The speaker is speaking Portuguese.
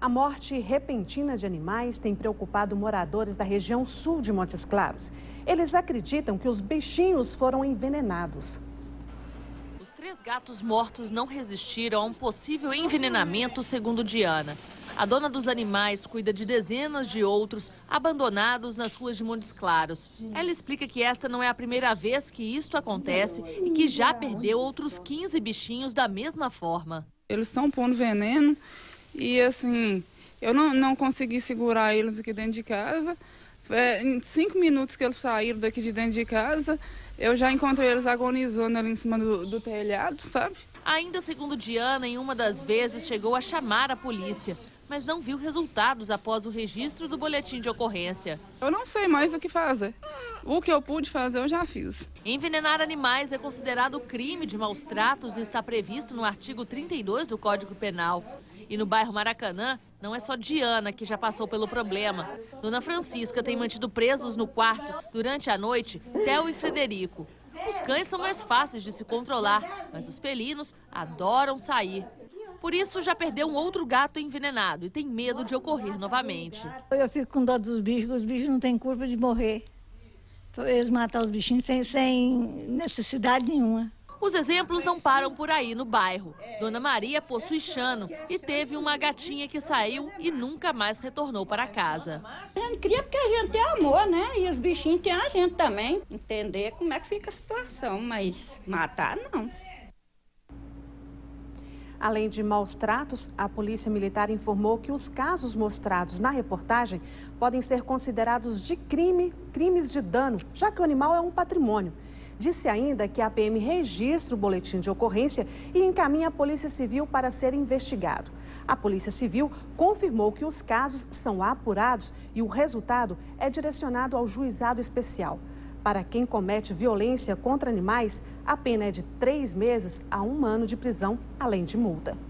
A morte repentina de animais tem preocupado moradores da região sul de Montes Claros. Eles acreditam que os bichinhos foram envenenados. Os três gatos mortos não resistiram a um possível envenenamento, segundo Diana. A dona dos animais cuida de dezenas de outros abandonados nas ruas de Montes Claros. Ela explica que esta não é a primeira vez que isto acontece e que já perdeu outros 15 bichinhos da mesma forma. Eles estão pondo veneno e assim, eu não, não consegui segurar eles aqui dentro de casa. É, em cinco minutos que eles saíram daqui de dentro de casa, eu já encontrei eles agonizando ali em cima do, do telhado, sabe? Ainda segundo Diana, em uma das vezes chegou a chamar a polícia, mas não viu resultados após o registro do boletim de ocorrência. Eu não sei mais o que fazer. O que eu pude fazer, eu já fiz. Envenenar animais é considerado crime de maus tratos e está previsto no artigo 32 do Código Penal. E no bairro Maracanã, não é só Diana que já passou pelo problema. Dona Francisca tem mantido presos no quarto, durante a noite, Theo e Frederico. Os cães são mais fáceis de se controlar, mas os felinos adoram sair. Por isso, já perdeu um outro gato envenenado e tem medo de ocorrer novamente. Eu fico com dó dos bichos, os bichos não têm culpa de morrer. Eles matam os bichinhos sem, sem necessidade nenhuma. Os exemplos não param por aí no bairro. Dona Maria possui chano e teve uma gatinha que saiu e nunca mais retornou para casa. A gente cria porque a gente tem amor, né? E os bichinhos têm a gente também. Entender como é que fica a situação, mas matar não. Além de maus tratos, a Polícia Militar informou que os casos mostrados na reportagem podem ser considerados de crime, crimes de dano, já que o animal é um patrimônio. Disse ainda que a PM registra o boletim de ocorrência e encaminha a Polícia Civil para ser investigado. A Polícia Civil confirmou que os casos são apurados e o resultado é direcionado ao juizado especial. Para quem comete violência contra animais, a pena é de três meses a um ano de prisão, além de multa.